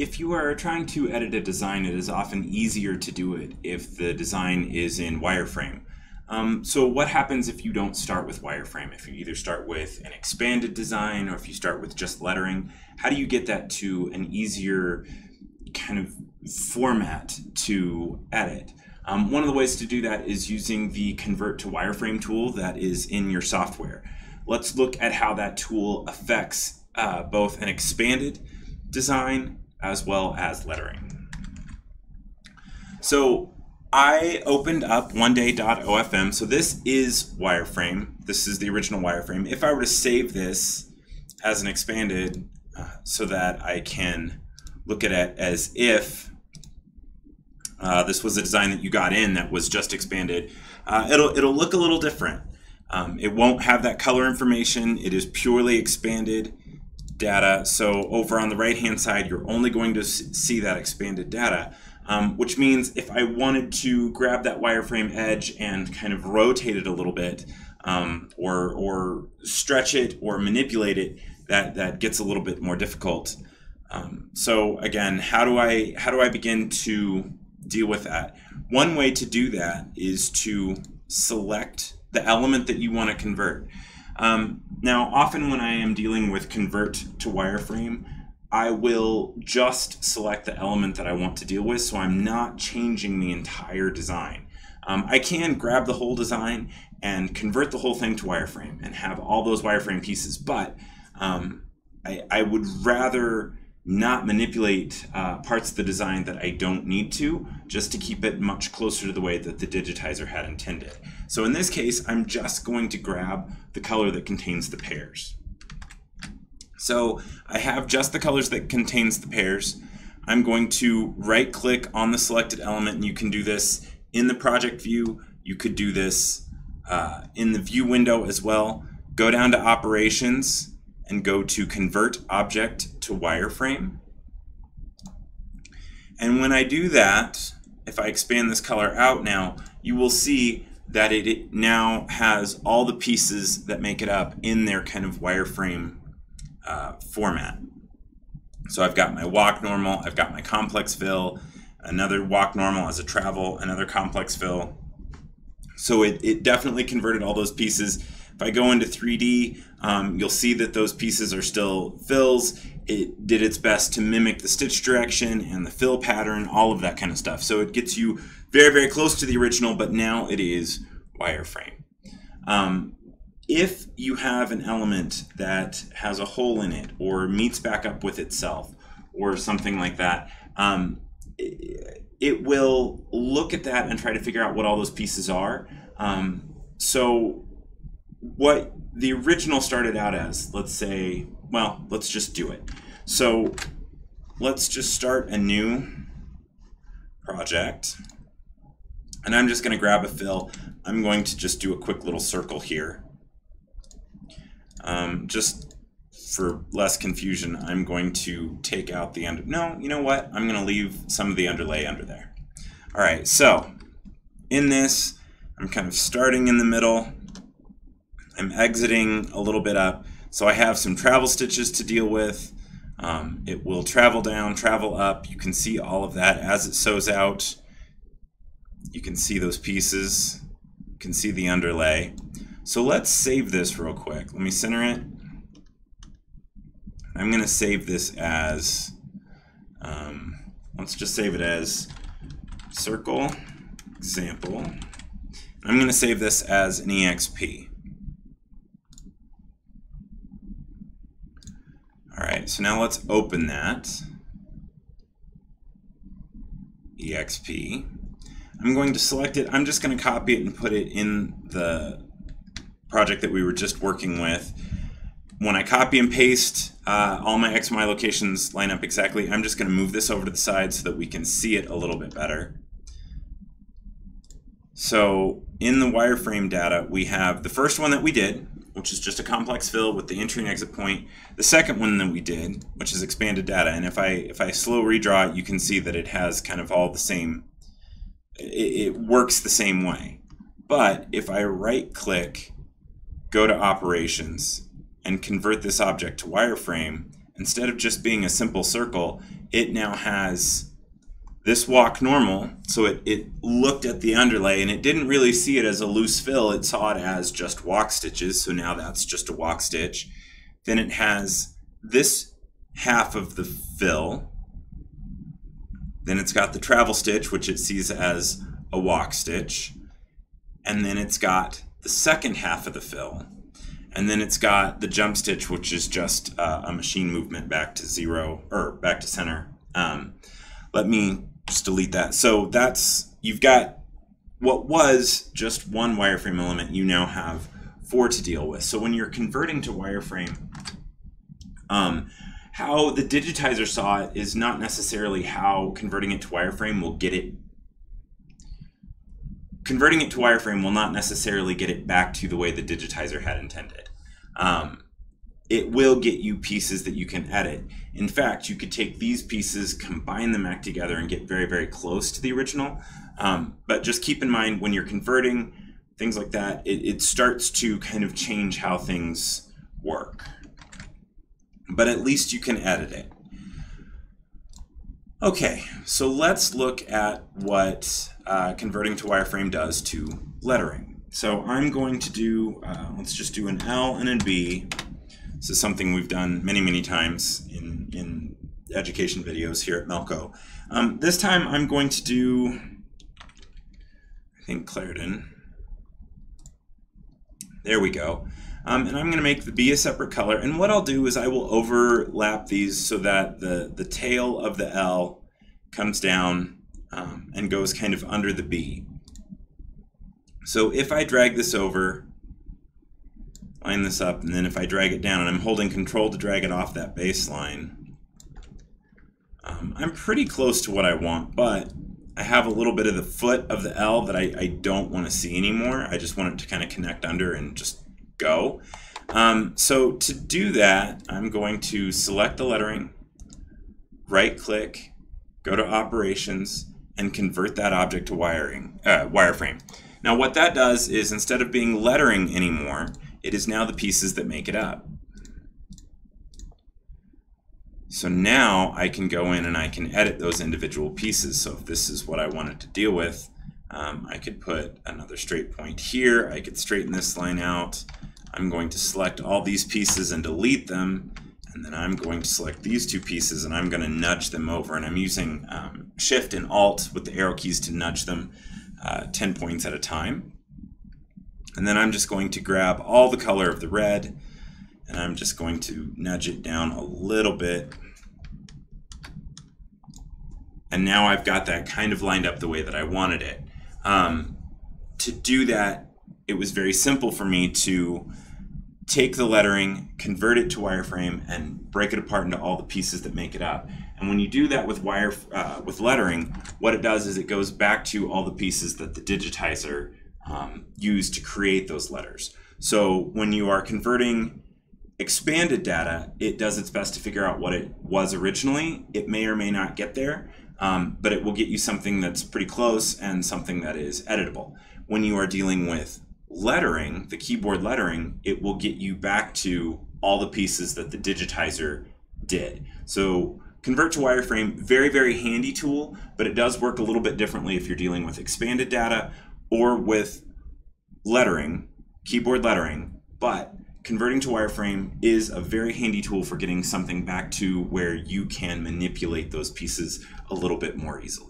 If you are trying to edit a design, it is often easier to do it if the design is in wireframe. Um, so what happens if you don't start with wireframe? If you either start with an expanded design or if you start with just lettering, how do you get that to an easier kind of format to edit? Um, one of the ways to do that is using the convert to wireframe tool that is in your software. Let's look at how that tool affects uh, both an expanded design as well as lettering. So I opened up one oneday.ofm. So this is wireframe. This is the original wireframe. If I were to save this as an expanded uh, so that I can look at it as if uh, this was a design that you got in that was just expanded, uh, it'll, it'll look a little different. Um, it won't have that color information. It is purely expanded data. So over on the right hand side, you're only going to see that expanded data, um, which means if I wanted to grab that wireframe edge and kind of rotate it a little bit, um, or, or stretch it or manipulate it, that, that gets a little bit more difficult. Um, so again, how do I how do I begin to deal with that? One way to do that is to select the element that you want to convert. Um, now, often when I am dealing with convert to wireframe, I will just select the element that I want to deal with, so I'm not changing the entire design. Um, I can grab the whole design and convert the whole thing to wireframe and have all those wireframe pieces, but um, I, I, would rather not manipulate uh, parts of the design that I don't need to, just to keep it much closer to the way that the digitizer had intended. So in this case, I'm just going to grab the color that contains the pairs. So I have just the colors that contains the pairs. I'm going to right click on the selected element and you can do this in the project view. You could do this uh, in the view window as well. Go down to operations and go to convert object to wireframe. And when I do that, if I expand this color out now, you will see that it now has all the pieces that make it up in their kind of wireframe uh, format. So I've got my walk normal, I've got my complex fill, another walk normal as a travel, another complex fill. So it, it definitely converted all those pieces if I go into 3D, um, you'll see that those pieces are still fills. It did its best to mimic the stitch direction and the fill pattern, all of that kind of stuff. So it gets you very, very close to the original, but now it is wireframe. Um, if you have an element that has a hole in it or meets back up with itself or something like that, um, it will look at that and try to figure out what all those pieces are. Um, so what the original started out as, let's say, well, let's just do it. So let's just start a new project. And I'm just going to grab a fill. I'm going to just do a quick little circle here. Um, just for less confusion, I'm going to take out the under. No, you know what? I'm going to leave some of the underlay under there. All right, so in this, I'm kind of starting in the middle. I'm exiting a little bit up. So I have some travel stitches to deal with. Um, it will travel down, travel up. You can see all of that as it sews out. You can see those pieces. You can see the underlay. So let's save this real quick. Let me center it. I'm going to save this as, um, let's just save it as circle example. I'm going to save this as an EXP. All right, so now let's open that. EXP. I'm going to select it. I'm just going to copy it and put it in the project that we were just working with. When I copy and paste, uh, all my X Y locations line up exactly. I'm just going to move this over to the side so that we can see it a little bit better. So in the wireframe data, we have the first one that we did, which is just a complex fill with the entry and exit point. The second one that we did, which is expanded data, and if I if I slow redraw it, you can see that it has kind of all the same. It, it works the same way. But if I right click, go to operations, and convert this object to wireframe, instead of just being a simple circle, it now has this walk normal. So it, it looked at the underlay and it didn't really see it as a loose fill. It saw it as just walk stitches. So now that's just a walk stitch. Then it has this half of the fill. Then it's got the travel stitch, which it sees as a walk stitch. And then it's got the second half of the fill. And then it's got the jump stitch, which is just uh, a machine movement back to zero or back to center. Um, let me just delete that. So that's, you've got what was just one wireframe element, you now have four to deal with. So when you're converting to wireframe, um, how the digitizer saw it is not necessarily how converting it to wireframe will get it converting it to wireframe will not necessarily get it back to the way the digitizer had intended. Um, it will get you pieces that you can edit. In fact, you could take these pieces, combine them back together, and get very, very close to the original. Um, but just keep in mind when you're converting things like that, it, it starts to kind of change how things work. But at least you can edit it. Okay, so let's look at what uh, converting to wireframe does to lettering. So I'm going to do, uh, let's just do an L and a B. This is something we've done many, many times in, in education videos here at Melco. Um, this time I'm going to do, I think Clarendon. There we go. Um, and I'm going to make the B a separate color. And what I'll do is I will overlap these so that the, the tail of the L comes down um, and goes kind of under the B. So if I drag this over, line this up, and then if I drag it down, and I'm holding control to drag it off that baseline, um, I'm pretty close to what I want, but I have a little bit of the foot of the L that I, I don't want to see anymore. I just want it to kind of connect under and just go. Um, so to do that, I'm going to select the lettering, right click, go to operations, and convert that object to wiring, uh, wireframe. Now what that does is instead of being lettering anymore, it is now the pieces that make it up. So now I can go in and I can edit those individual pieces. So if this is what I wanted to deal with, um, I could put another straight point here. I could straighten this line out. I'm going to select all these pieces and delete them. And then I'm going to select these two pieces and I'm going to nudge them over. And I'm using um, Shift and Alt with the arrow keys to nudge them uh, 10 points at a time. And then I'm just going to grab all the color of the red and I'm just going to nudge it down a little bit. And now I've got that kind of lined up the way that I wanted it. Um, to do that, it was very simple for me to take the lettering, convert it to wireframe, and break it apart into all the pieces that make it up. And when you do that with wire uh, with lettering, what it does is it goes back to all the pieces that the digitizer um, used to create those letters. So when you are converting expanded data, it does its best to figure out what it was originally. It may or may not get there, um, but it will get you something that's pretty close and something that is editable. When you are dealing with lettering, the keyboard lettering, it will get you back to all the pieces that the digitizer did. So convert to wireframe, very, very handy tool, but it does work a little bit differently if you're dealing with expanded data or with lettering, keyboard lettering, but converting to wireframe is a very handy tool for getting something back to where you can manipulate those pieces a little bit more easily.